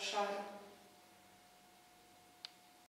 шар.